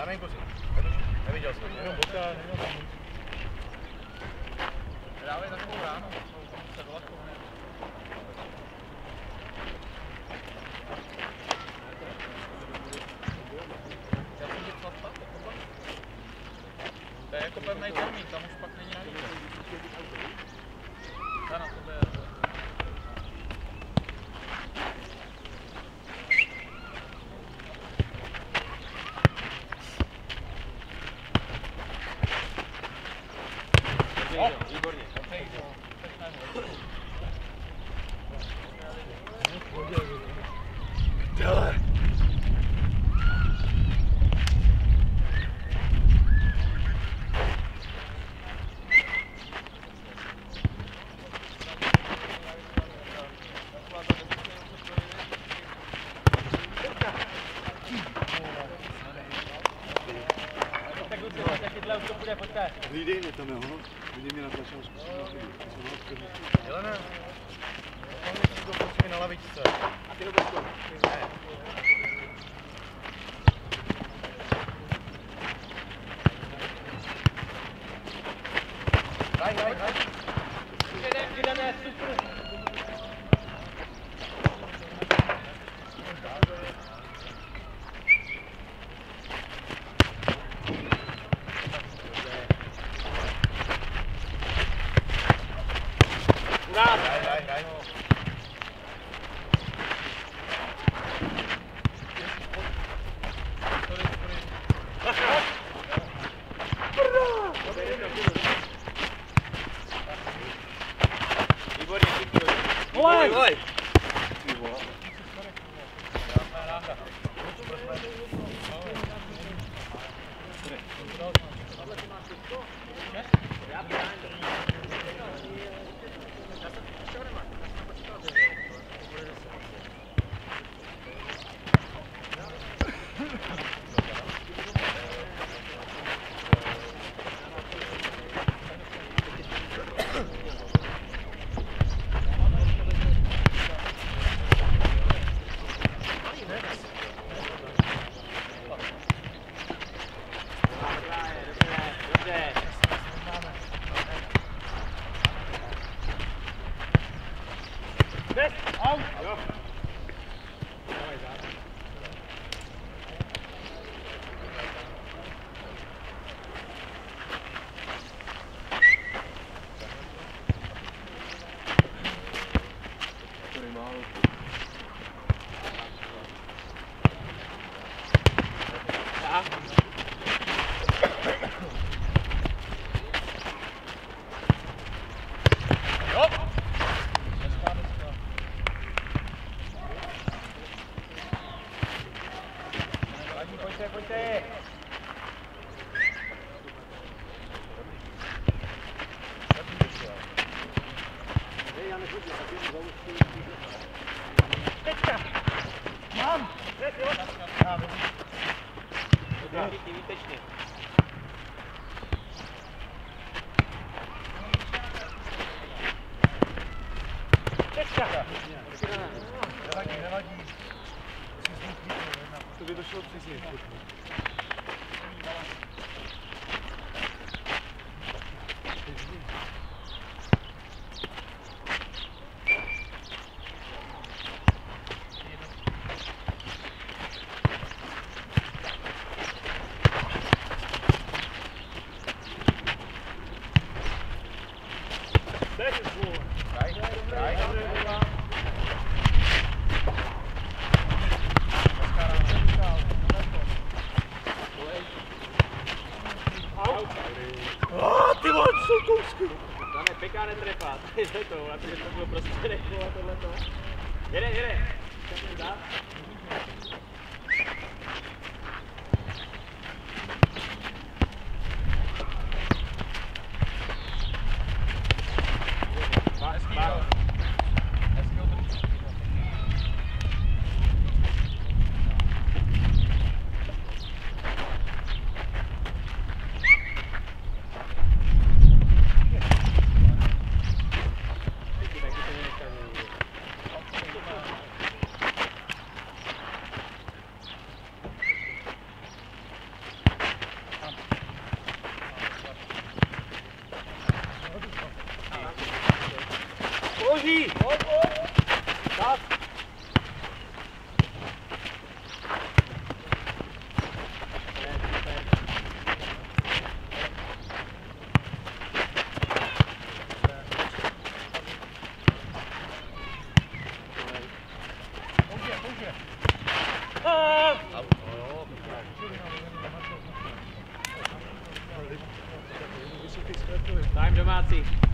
Dáme jim kozy. Neviděl jsem. Jenom bota, neviděl jsem nic. Dávej takovou ránu. Se volat To je jako pevný termín, tam už pak není na výběr. Ano, to je... O, výborně. Dele. Hlídej mě tam, jo? Hlídej mě na tlačnou zkusím na chvíli. Jelena, on si to prostě na lavičce. A ty ho bez toho. Ne. Daj, daj, daj. Vydané, super. up behind him. Výtečně. Time to Matzi.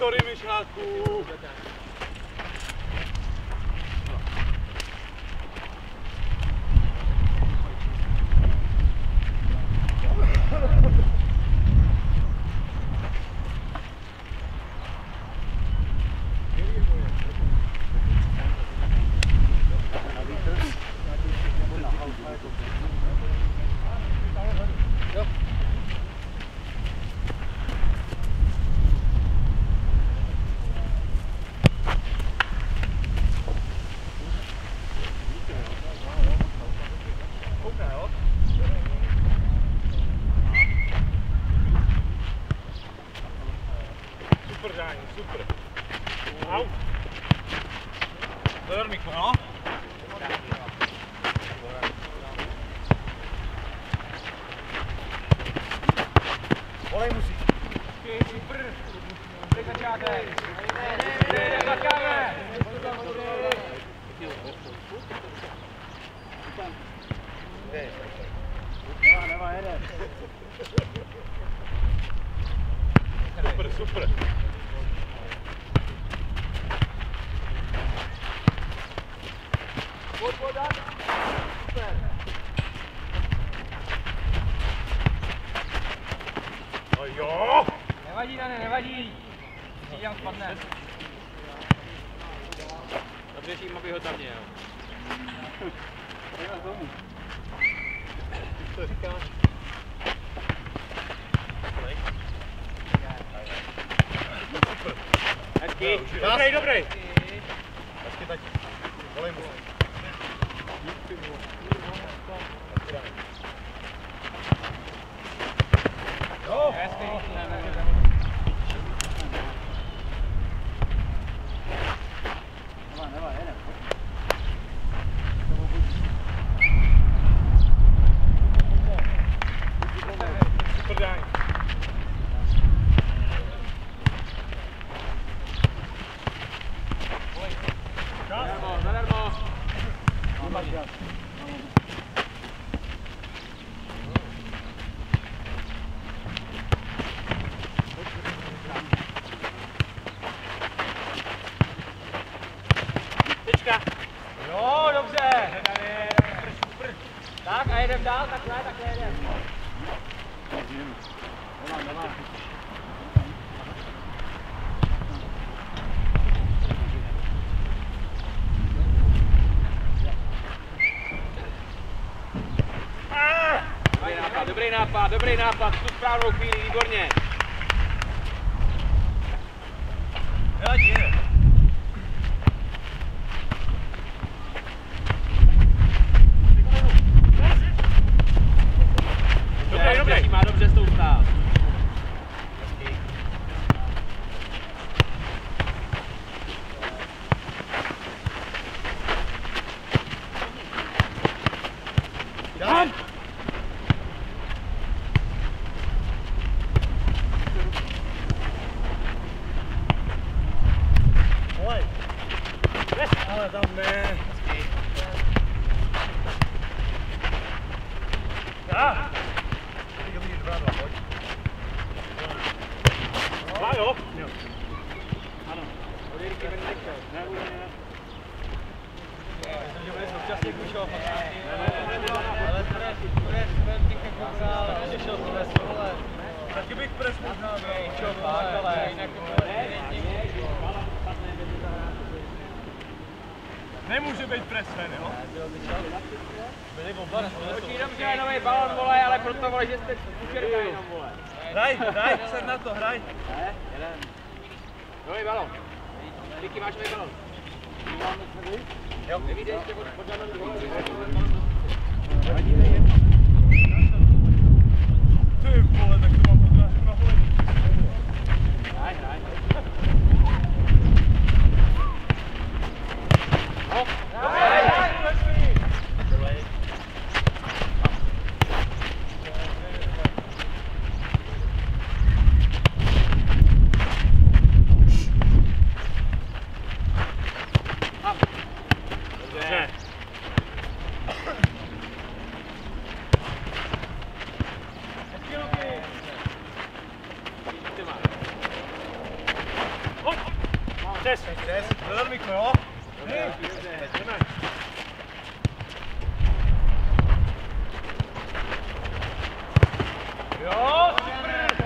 Sorry, sorry, Supra, supra. co říkáš? Hezký. Dobrý, dobrý. Obrigado. Nápad, dobrý nápad, tu správnou chvíli, výborně. Nevadí, jede. Dobrý, dobrý. Má dobře s tou stál. Dani. Volej. Ale tam ne. Já. Ty dobrý, dobrá, dva, pojď. Dva, jo? Jo. Ano. Ne, bude ne. Myslím, že bude současně kůčovat 15. Ale pres, pres, pres bych nekoukal, těšil to ve svole. Taky bych pres možná byl, čo, ale jinak Nemůže být pres jo? Byli oba jenom, že je nový balon, vole, ale proto, vole, že jste kučerka jenom, vole. Hraj, hraj, jsem na to, hraj. Ne, jeden. Nový balon. Vicky, máš nový balon? Jo. Nevíde ještě od požádání Ty vole, tak to mám podrážku na vole. Hraj, hraj. No, hraj. Dobře. Ty máš. Hop. Přes, přes. Dodal Miko, jo? Dobře, dobře. Jdeme. Jo, super.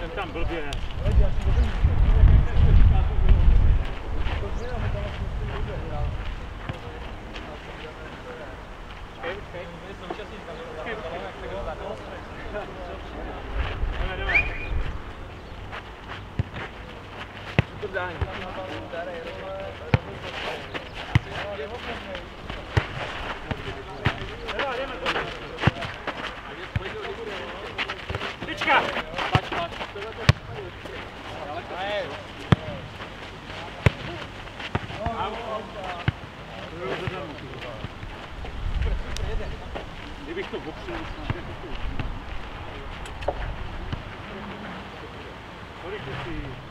Jsem tam blbě, ne? Jdeme, jdeme. Super dání. Jdeme, jdeme. Tyčka. Kdybych to popřel, Kolik to si?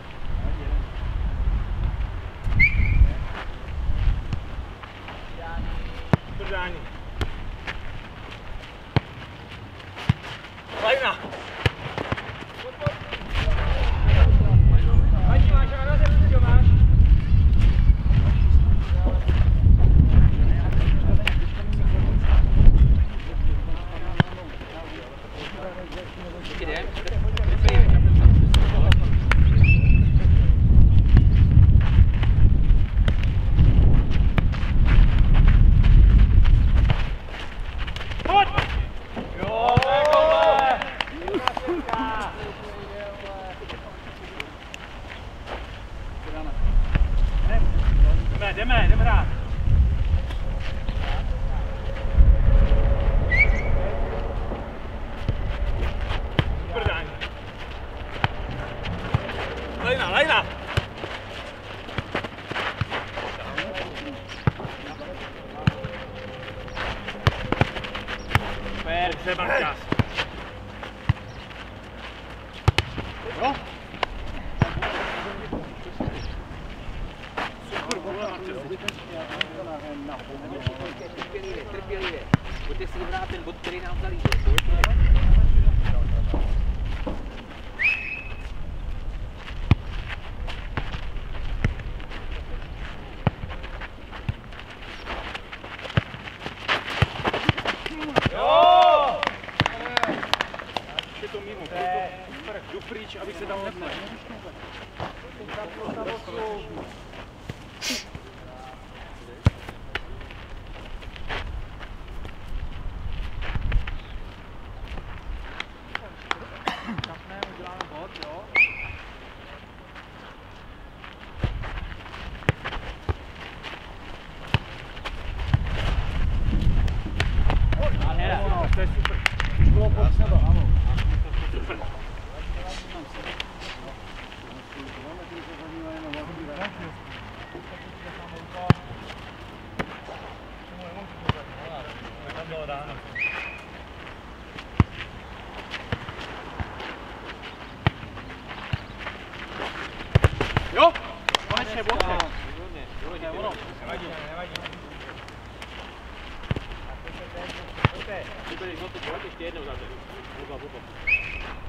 Super, ich muss die Beute stehen oder so. Super, super.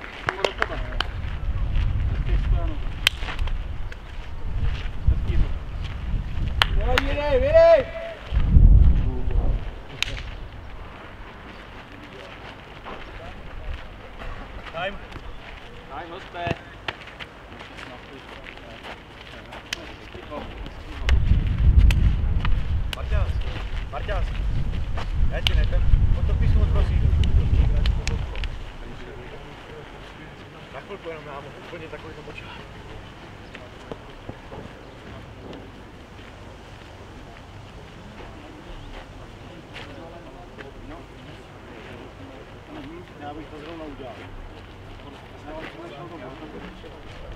to zrovna udělal. Já vám to nechal doma.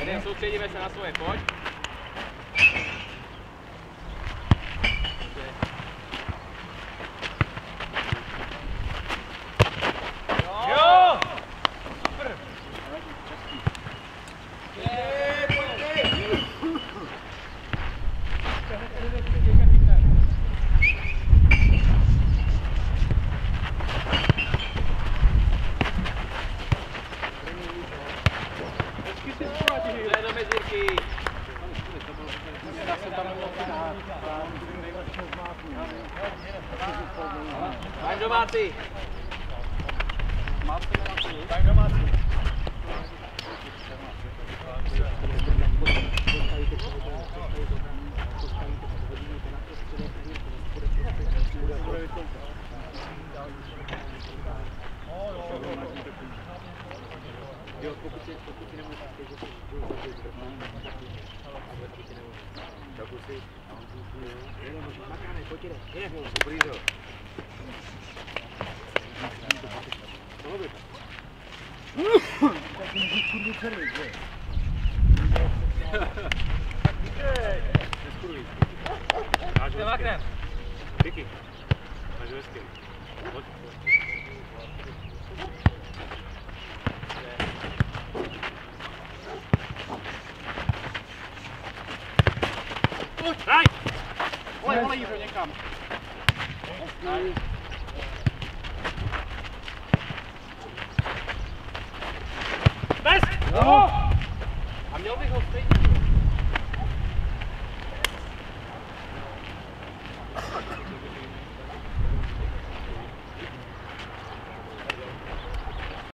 Jeden, soustředíme se na svoje, pojď. Tak domácí. Tak domácí. Oh, no, no, no. Jo, pokud si, pokud si nemůžeš říct, že jsi byl dobrý, ale taky ti nemůžu. Dokud si, a on tu Jede, můžeš, makáne, pojď jede, jede. dobrý, jo. Tohle by. Neskuruj. Jde maknem. Díky. Máš hezky. Pojď. Pojď,